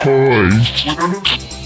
Hi.